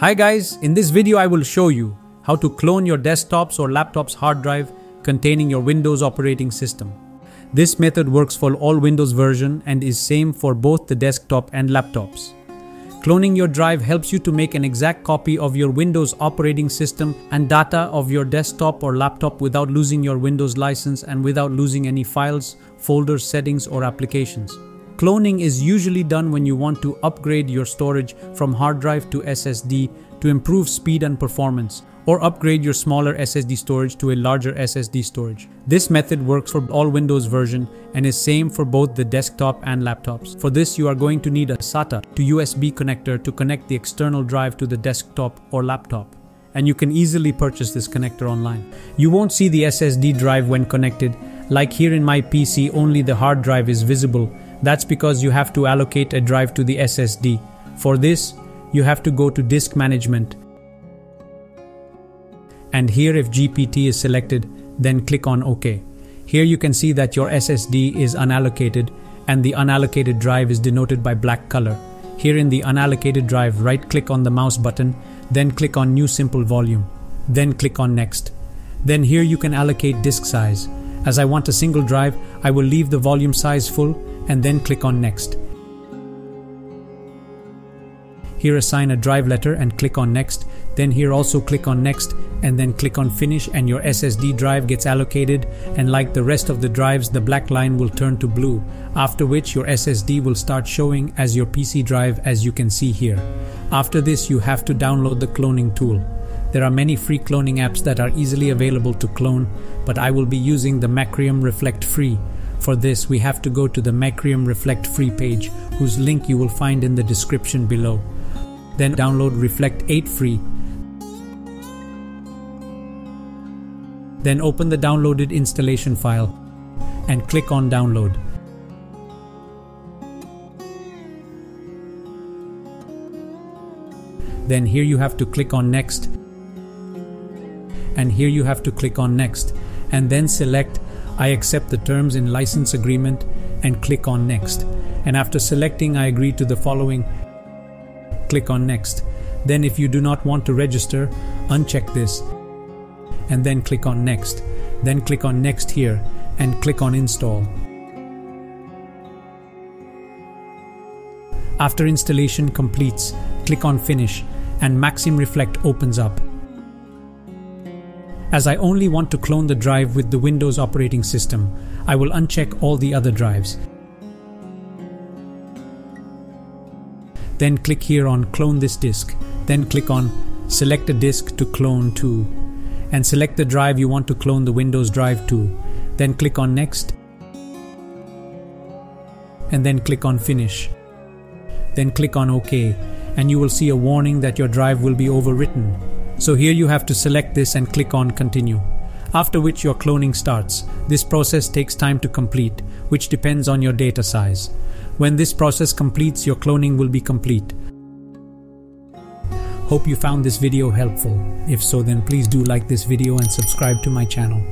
Hi guys, in this video I will show you how to clone your desktop's or laptop's hard drive containing your Windows operating system. This method works for all Windows version and is same for both the desktop and laptops. Cloning your drive helps you to make an exact copy of your Windows operating system and data of your desktop or laptop without losing your Windows license and without losing any files, folders, settings or applications. Cloning is usually done when you want to upgrade your storage from hard drive to SSD to improve speed and performance or upgrade your smaller SSD storage to a larger SSD storage. This method works for all Windows version and is same for both the desktop and laptops. For this you are going to need a SATA to USB connector to connect the external drive to the desktop or laptop and you can easily purchase this connector online. You won't see the SSD drive when connected, like here in my PC only the hard drive is visible, that's because you have to allocate a drive to the SSD. For this, you have to go to disk management and here if GPT is selected, then click on OK. Here you can see that your SSD is unallocated and the unallocated drive is denoted by black color. Here in the unallocated drive, right click on the mouse button, then click on New Simple Volume, then click on Next. Then here you can allocate disk size. As I want a single drive, I will leave the volume size full and then click on Next. Here assign a drive letter and click on next. Then here also click on next and then click on finish and your SSD drive gets allocated and like the rest of the drives the black line will turn to blue after which your SSD will start showing as your PC drive as you can see here. After this you have to download the cloning tool. There are many free cloning apps that are easily available to clone but I will be using the Macrium Reflect Free. For this we have to go to the Macrium Reflect Free page whose link you will find in the description below. Then download Reflect 8 free. Then open the downloaded installation file and click on download. Then here you have to click on next and here you have to click on next and then select I accept the terms in license agreement and click on next and after selecting I agree to the following click on next. Then if you do not want to register, uncheck this and then click on next. Then click on next here and click on install. After installation completes, click on finish and Macrium Reflect opens up. As I only want to clone the drive with the Windows operating system, I will uncheck all the other drives. Then click here on clone this disk. Then click on select a disk to clone to and select the drive you want to clone the Windows drive to. Then click on next and then click on finish. Then click on OK and you will see a warning that your drive will be overwritten. So here you have to select this and click on continue. After which your cloning starts. This process takes time to complete, which depends on your data size. When this process completes, your cloning will be complete. Hope you found this video helpful. If so, then please do like this video and subscribe to my channel.